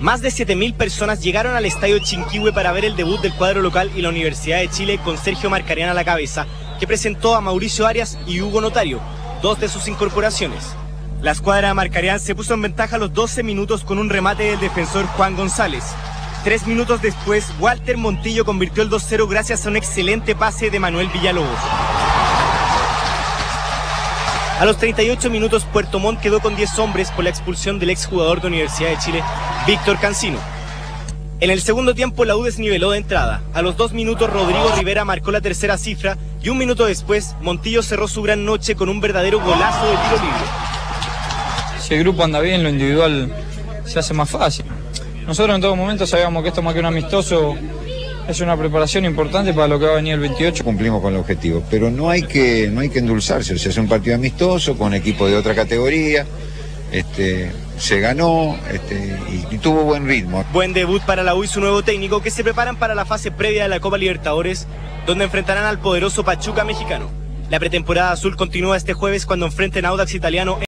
Más de 7.000 personas llegaron al estadio Chinquihue para ver el debut del cuadro local y la Universidad de Chile con Sergio Marcarian a la cabeza, que presentó a Mauricio Arias y Hugo Notario, dos de sus incorporaciones. La escuadra de Marcarian se puso en ventaja a los 12 minutos con un remate del defensor Juan González. Tres minutos después, Walter Montillo convirtió el 2-0 gracias a un excelente pase de Manuel Villalobos. A los 38 minutos, Puerto Montt quedó con 10 hombres por la expulsión del exjugador de Universidad de Chile, Víctor Cancino. En el segundo tiempo, la U desniveló de entrada. A los dos minutos, Rodrigo Rivera marcó la tercera cifra y un minuto después, Montillo cerró su gran noche con un verdadero golazo de tiro libre. Si el grupo anda bien, lo individual se hace más fácil. Nosotros en todo momento sabíamos que esto más que un amistoso es una preparación importante para lo que va a venir el 28. Cumplimos con el objetivo, pero no hay que, no hay que endulzarse. O sea, es un partido amistoso con equipo de otra categoría. Este, se ganó este, y, y, tuvo buen ritmo. Buen debut para la U y su nuevo técnico que se preparan para la fase previa de la Copa Libertadores, donde enfrentarán al poderoso Pachuca mexicano. La pretemporada azul continúa este jueves cuando enfrenten a Audax Italiano.